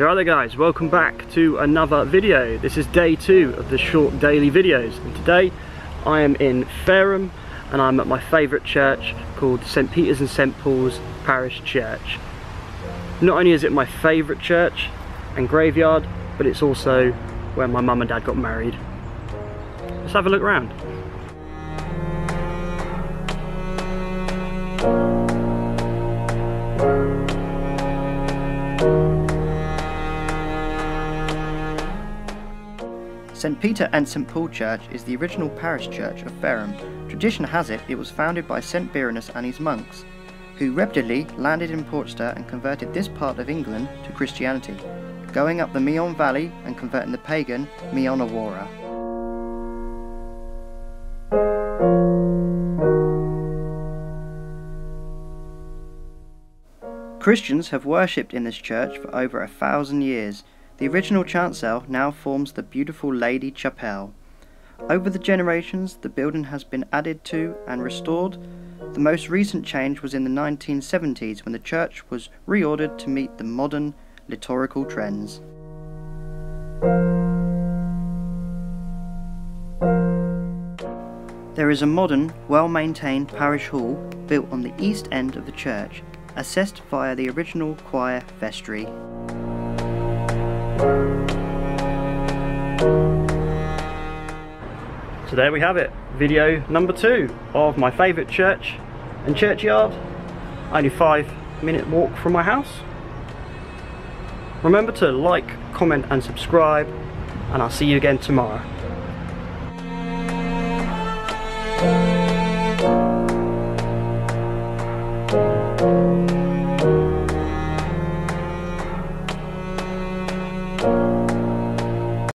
Right there guys, welcome back to another video. This is day two of the short daily videos and today I am in Fareham and I'm at my favourite church called St Peter's and St Paul's Parish Church. Not only is it my favourite church and graveyard, but it's also where my mum and dad got married. Let's have a look around. St Peter and St Paul Church is the original parish church of Fareham. Tradition has it it was founded by St Birinus and his monks, who regularly landed in Portchester and converted this part of England to Christianity, going up the Meon Valley and converting the pagan Meonawara. Christians have worshipped in this church for over a thousand years, the original chancel now forms the beautiful Lady Chapel. Over the generations, the building has been added to and restored. The most recent change was in the 1970s when the church was reordered to meet the modern liturgical trends. There is a modern, well-maintained parish hall built on the east end of the church, assessed via the original choir vestry. So there we have it, video number two of my favourite church and churchyard. Only five minute walk from my house. Remember to like, comment and subscribe and I'll see you again tomorrow.